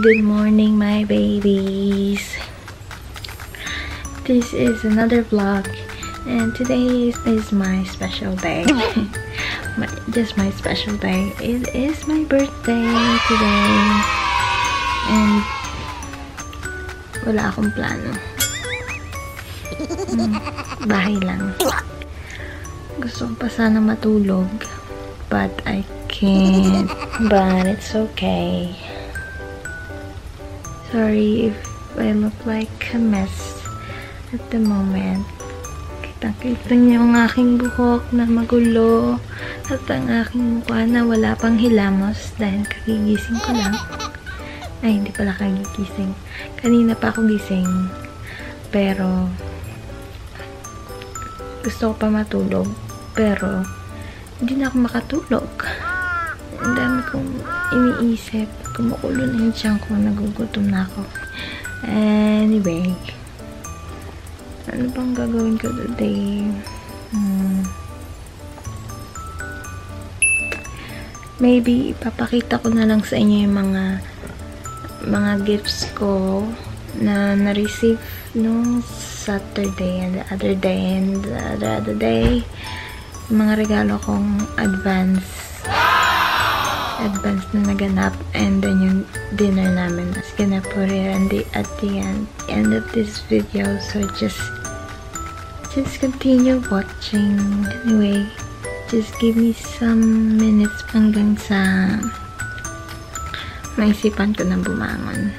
Good morning, my babies. This is another vlog, and today is, my special day. my, just my special day. It is my birthday today, and wala akong plano. Mm, bahay lang. Gusto ko pa sana matulog, but I can't. But it's okay. Sorry if I look like a mess at the moment. Kitang-kita niyo ang aking buhok na magulo at ang aking mukha na wala pang hilamos dahil kagigising ko lang. Ay, hindi pala kagigising. Kanina pa ako gising. Pero, gusto ko pa matulog. Pero, hindi na ako makatulog. Ang dami kong iniisip. Kumukulo na yung tiyan ko. Nagugutom na ako. Anyway. Ano bang gagawin ko today? Hmm. Maybe, ipapakita ko na lang sa inyo yung mga mga gifts ko na na-receive nung Saturday and the other day and the other, day. Mga regalo kong advance advance na naganap and then yung dinner namin is gonna put it at the, at the end, end of this video. So just just continue watching. Anyway just give me some minutes hanggang sa maisipan ko na bumangon.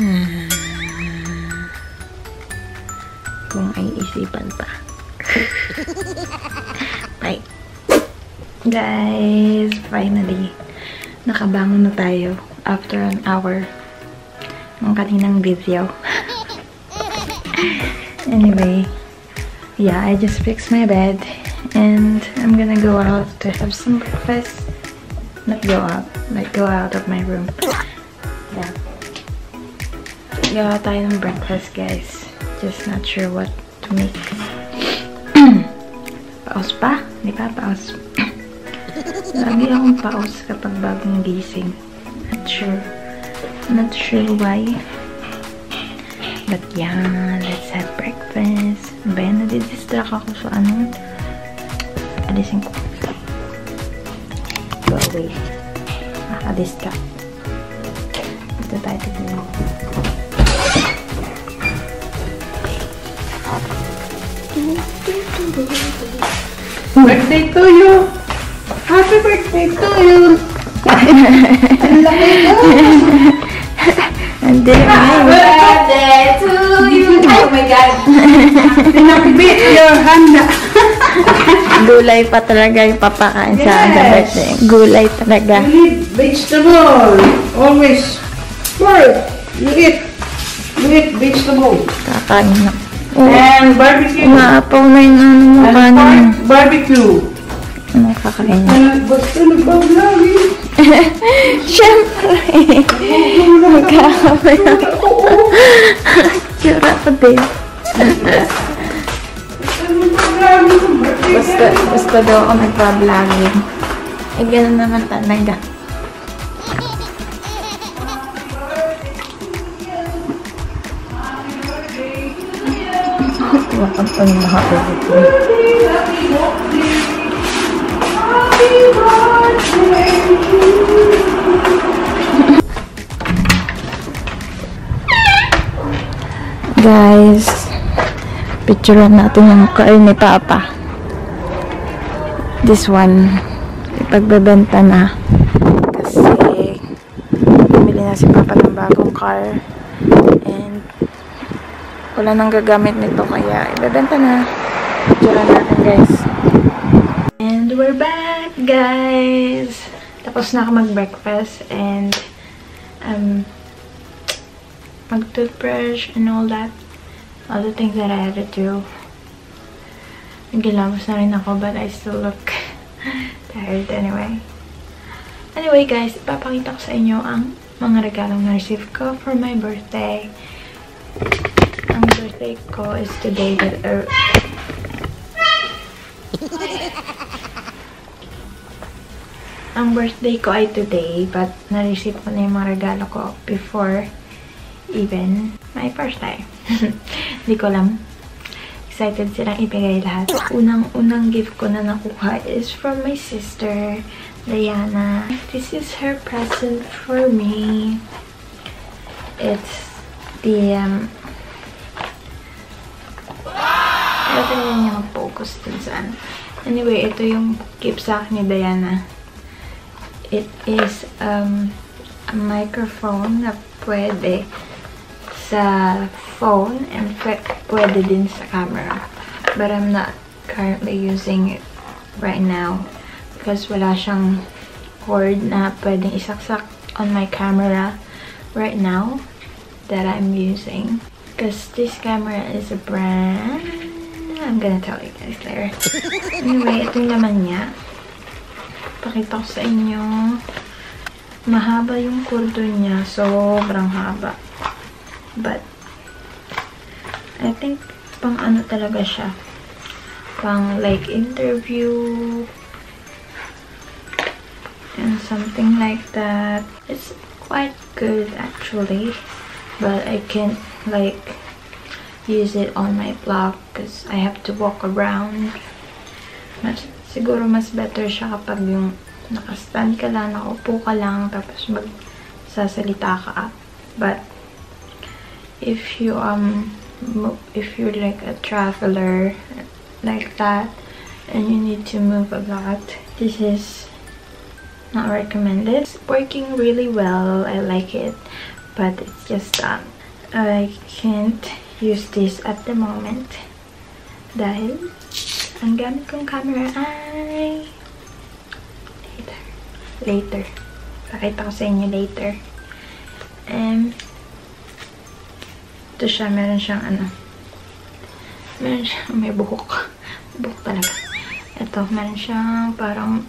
Ah, kung ay isipan pa. Bye Guys, finally, nakabangon na tayo after an hour ng kaninang video. anyway, yeah, I just fixed my bed and I'm gonna go out to have some breakfast. Not go out, like go out of my room. Yeah. Gawa tayo ng breakfast, guys. Just not sure what to make. paus pa? Di ba? Paus. Lagi akong paus kapag bagong gising. Not sure. Not sure why. But yeah, let's have breakfast. Ba yan, nadidistract ako sa ano. Alisin ko. Go away. Nakadistract. Ito tayo tignan. Birthday to you! Happy birthday to you! Ang laki ko! Hindi. birthday to you! Oh my God! Pinakbit your hand! Gulay pa talaga yung papakain sa Yes. sa birthday. Gulay talaga. You eat vegetable! Always! Bird! You eat! You eat vegetable! Kakain na. Oh, And barbecue! umaapaw na yung ano mo. Pork barbecue! Anong kakain niya? Ano gusto nagbablagi? Siyempre! Magkakamay ako. Tsura ko din. Basta, basta daw ako nagpa-vlogging. Eh, ganun naman talaga. Wakap pa yung makapagod ko. Guys, picturean natin yung kain ni Papa. This one, ipagbebenta na. Kasi, bumili na si Papa ng bagong car. And, wala nang gagamit nito kaya ibebenta na. Picturean natin guys. And we're back guys! Tapos na ako mag-breakfast and um, mag-toothbrush and all that. All the things that I had to do. Nagilamos na rin ako but I still look tired anyway. Anyway guys, ipapakita ko sa inyo ang mga regalong na-receive ko for my birthday. Ang birthday ko is today that er ang birthday ko ay today, but na-receive ko na yung mga regalo ko before even my first time. Hindi ko alam. Excited silang ibigay lahat. Unang-unang gift ko na nakuha is from my sister, Diana. This is her present for me. It's the, um, Ayaw talaga niya mag-focus dun saan. Anyway, ito yung gift sa akin ni Diana. It is um, a microphone na pwede sa phone and pwede din sa camera. But I'm not currently using it right now because wala siyang cord na pwedeng isaksak on my camera right now that I'm using. Because this camera is a brand I'm gonna tell you guys later. anyway, ito yung laman niya. Pakita ko sa inyo. Mahaba yung kurdo niya. Sobrang haba. But, I think pang ano talaga siya. Pang like interview. And something like that. It's quite good actually. But I can't like use it on my vlog because I have to walk around. Mas, siguro mas better siya kapag yung nakastand ka lang, nakaupo ka lang, tapos magsasalita ka. But, if you, um, if you're like a traveler, like that, and you need to move a lot, this is not recommended. It's working really well. I like it. But it's just that I can't use this at the moment dahil ang gamit kong camera ay later. Later. Pakita ko sa inyo later. Um, ito siya, meron siyang ano, meron siyang, may buhok. buhok talaga. Ito, meron siyang parang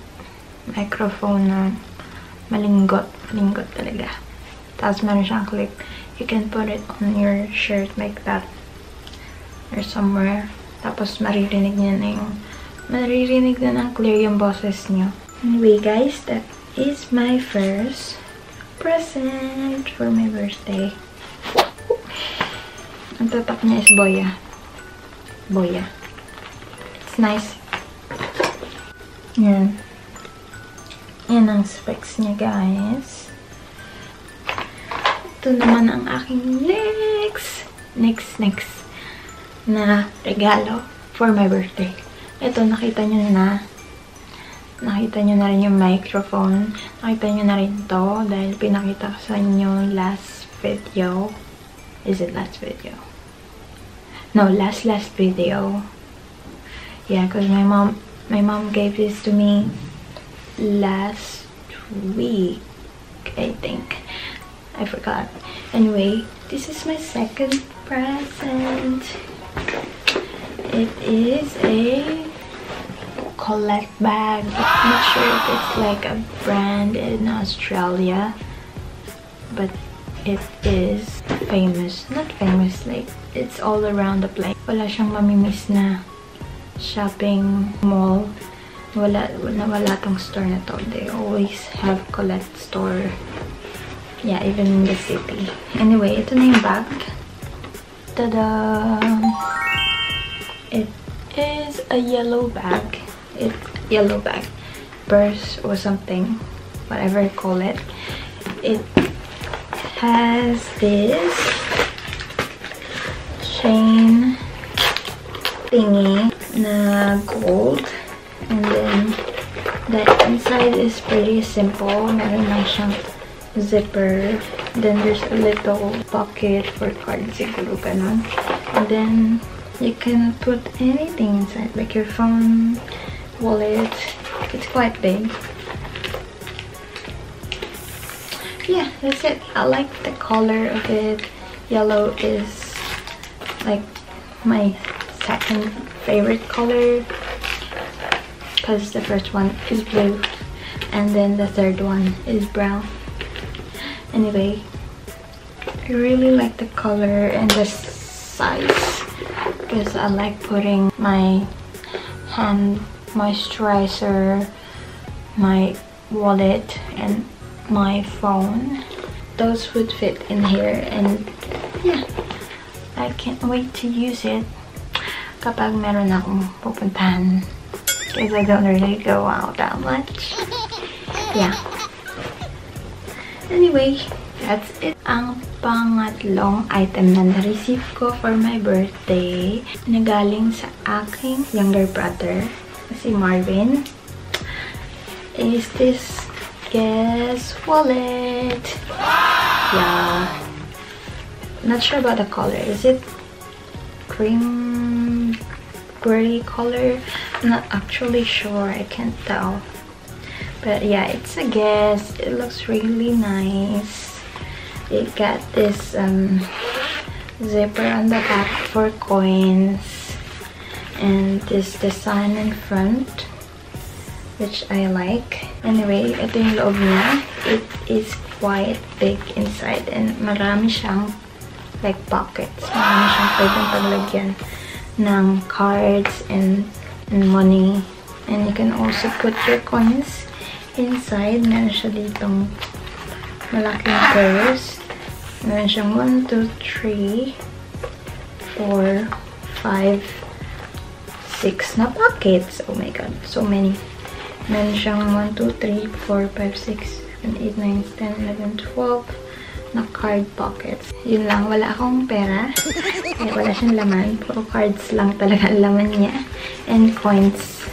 microphone na malinggot. Malinggot talaga. Tapos meron siyang clip you can put it on your shirt like that or somewhere tapos maririnig niya na yung maririnig na ng clear yung boses niyo. Anyway guys that is my first present for my birthday. Ang tatak niya is boya. Boya. It's nice. Yan. Yan ang specs niya guys. Ito naman ang aking next, next, next na regalo for my birthday. Ito, nakita nyo na. Nakita nyo na rin yung microphone. Nakita nyo na rin to dahil pinakita ko sa inyo last video. Is it last video? No, last last video. Yeah, because my mom, my mom gave this to me last week, I think. I forgot. Anyway, this is my second present. It is a Colette bag. I'm not sure if it's like a brand in Australia, but it is famous. Not famous, like it's all around the place. Wala siyang mamimiss na shopping mall. Wala, wala, wala tong store na to. They always have Colette store Yeah, even in the city. Anyway, ito na yung bag. Tada! It is a yellow bag. It's yellow bag. Purse or something. Whatever you call it. It has this chain thingy na gold. And then the inside is pretty simple. Meron lang siyang zipper. Then there's a little pocket for cards siguro ganun. And then you can put anything inside like your phone, wallet. It's quite big. Yeah, that's it. I like the color of it. Yellow is like my second favorite color because the first one is blue and then the third one is brown anyway I really like the color and the size because I like putting my hand moisturizer my wallet and my phone. Those would fit in here and yeah, I can't wait to use it kapag meron akong pupuntahan because I don't really go out that much. Yeah. Anyway, that's it. Ang pangatlong item na na-receive ko for my birthday na galing sa aking younger brother, si Marvin, is this Guess wallet. Yeah. Not sure about the color. Is it cream gray color? I'm not actually sure. I can't tell. But yeah, it's a guess. It looks really nice. It got this um, zipper on the back for coins. And this design in front. Which I like. Anyway, ito yung loob niya. It is quite big inside. And marami siyang like pockets. Marami siyang pwedeng paglagyan ng cards and, and money. And you can also put your coins inside. Meron siya ditong malaking purse. Meron siyang 1, 2, 3, 4, 5, 6 na pockets. Oh my god, so many. Meron siyang 1, 2, 3, 4, 5, 6, 7, 8, 9, 10, 11, 12 na card pockets. Yun lang, wala akong pera. Kaya wala siyang laman. Puro cards lang talaga ang laman niya. And coins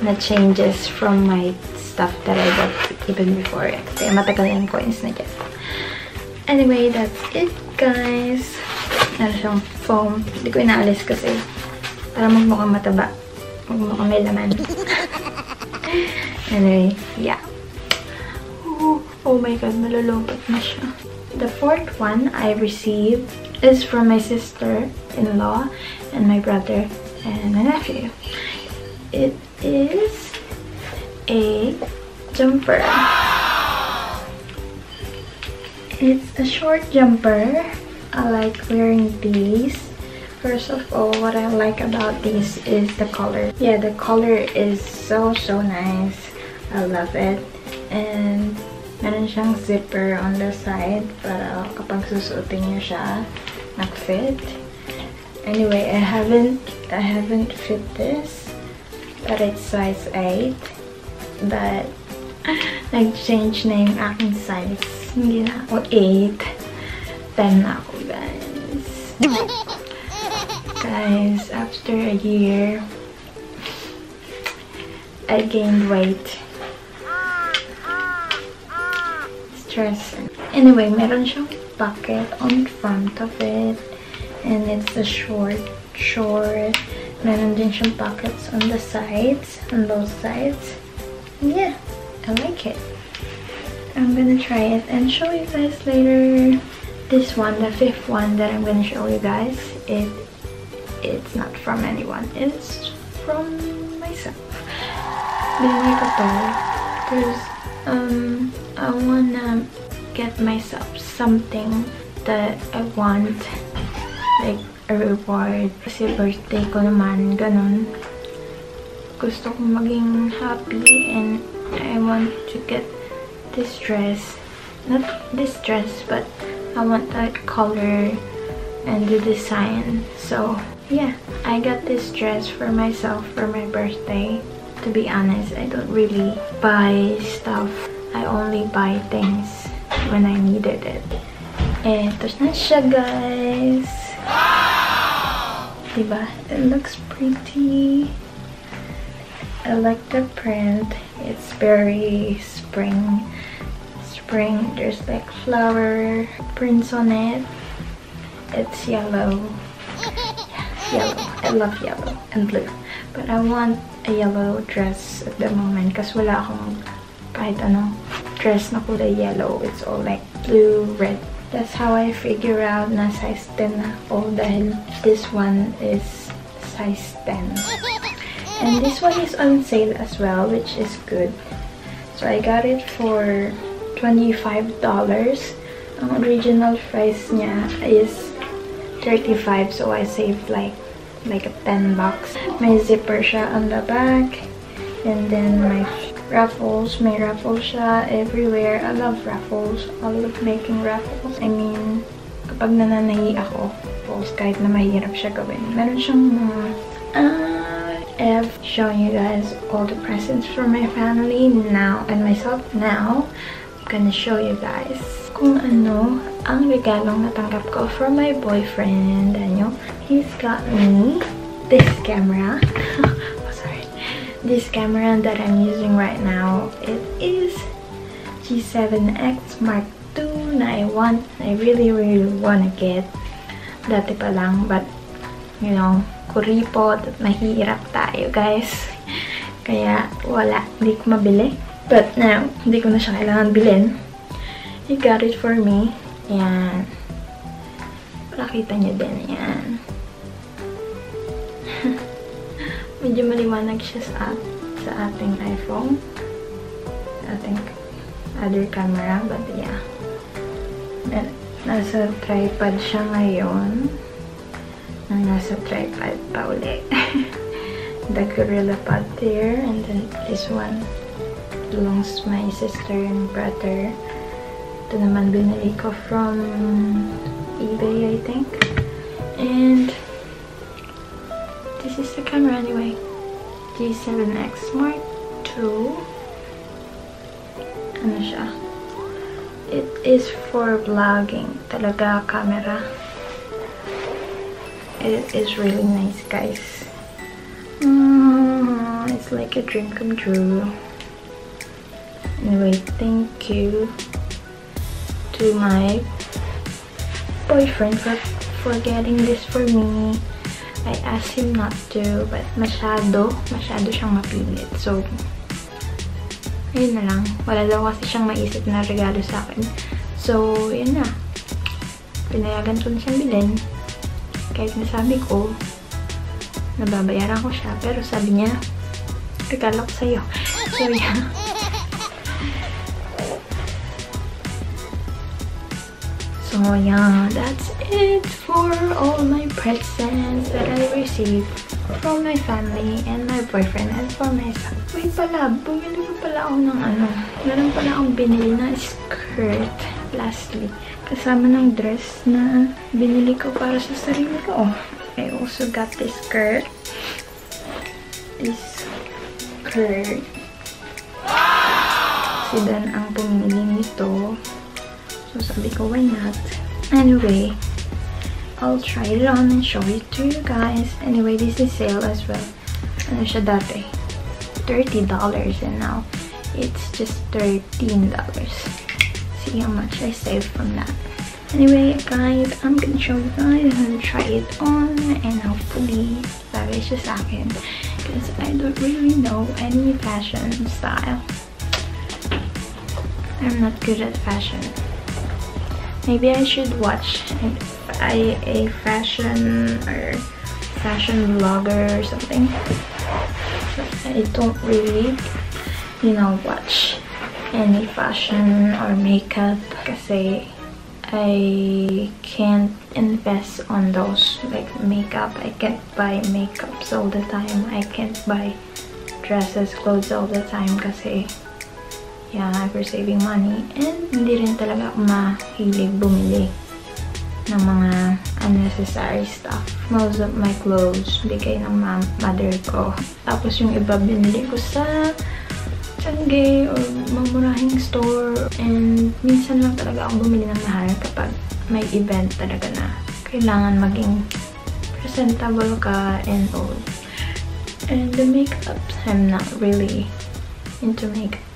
na changes from my stuff that I bought even before. Kaya matagal yung coins na dyan. Anyway, that's it, guys. Meron siyang foam. Hindi ko inaalis kasi para magmukhang mataba. Magmukhang may laman. anyway, yeah. Oh, oh my god, malulobot na siya. The fourth one I received is from my sister-in-law and my brother and my nephew. It is a jumper. It's a short jumper. I like wearing these. First of all, what I like about these is the color. Yeah, the color is so, so nice. I love it. And meron siyang zipper on the side para kapag susuotin niyo siya, nag-fit. Anyway, I haven't, I haven't fit this, but it's size 8. But, nag-change name yung aking size. Hindi na ako 8. 10 na ako, guys. guys, after a year, I gained weight. Stress. Anyway, meron siyang pocket on front of it. And it's a short, short. Meron din siyang pockets on the sides, on both sides. Yeah, I like it. I'm gonna try it and show you guys later. This one, the fifth one that I'm gonna show you guys, it it's not from anyone. It's from myself. Because um, I wanna get myself something that I want like a reward. Kasi birthday ko naman, ganun. Gusto ko maging happy and I want to get this dress. Not this dress, but I want that color and the design. So, yeah, I got this dress for myself for my birthday. To be honest, I don't really buy stuff. I only buy things when I needed it. And Eto na siya, guys. Diba? It looks pretty. I like the print. It's very spring. Spring. There's like flower prints on it. It's yellow. yellow. I love yellow and blue. But I want a yellow dress at the moment kasi wala akong kahit anong dress na kulay yellow. It's all like blue, red. That's how I figure out na size 10 na ako dahil this one is size 10. And this one is on sale as well, which is good. So I got it for $25. Ang original price niya is 35 so I saved like like a 10 bucks. May zipper siya on the back. And then my raffles. May raffles siya everywhere. I love raffles. I love making raffles. I mean, kapag nananahi ako, raffles, kahit na mahirap siya gawin. Meron siyang mga, uh, I've shown you guys all the presents for my family now and myself now. I'm gonna show you guys kung ano ang regalong natanggap ko from my boyfriend. Daniel. He's got me this camera. oh, sorry. This camera that I'm using right now. It is G7X Mark II na I want, I really, really wanna get. Dati pa lang, but, you know, kuripot at mahirap tayo, guys. Kaya, wala. Hindi ko mabili. But now, hindi ko na siya kailangan bilhin. He got it for me. Yan. Pakita niyo din. Yan. Medyo maliwanag siya sa, sa ating iPhone. Ating other camera. But yeah. Nasa tripod siya ngayon. Na nasa tripod pa uli. the Gorilla Pod there. And then this one belongs to my sister and brother. Ito naman binili ko from eBay, I think. And this is the camera anyway. G7X Mark II. Ano siya? It is for vlogging. Talaga camera. It is really nice, guys. Mm, it's like a dream come true. Anyway, thank you to my boyfriend for, for getting this for me. I asked him not to, but masyado, masyado siyang mapilit. So, ayun na lang. Wala daw kasi siyang maisip na regalo sa akin. So, yun na. Pinayagan ko na siyang bilhin. Kahit nasabi ko, nababayaran ko siya. Pero sabi niya, regalo ko sa'yo. So, yeah. So yeah, that's it for all my presents that I received from my family and my boyfriend and for myself. Wait pala, bumili ko pala ako ng ano. Meron pala akong binili na skirt. Lastly, kasama ng dress na binili ko para sa sarili ko. I also got this skirt. This skirt. Si Dan ang pumili nito. So, sabi ko, why not? Anyway, I'll try it on and show it to you guys. Anyway, this is sale as well. Ano siya dati? $30 and now it's just $13. See how much I saved from that. Anyway, guys, I'm gonna show you guys to try it on and hopefully that is just akin because I don't really know any fashion style. I'm not good at fashion. Maybe I should watch a, a fashion or fashion vlogger or something. I don't really, you know, watch any fashion or makeup kasi I can't invest on those like makeup. I can't buy makeups all the time. I can't buy dresses, clothes all the time kasi yeah, we're saving money. And hindi rin talaga mahilig bumili ng mga unnecessary stuff. Most of my clothes, bigay ng mother ko. Tapos yung iba binili ko sa Changi or mamurahing store. And minsan lang talaga ako bumili ng mahal kapag may event talaga na kailangan maging presentable ka and all. And the makeup, I'm not really into makeup.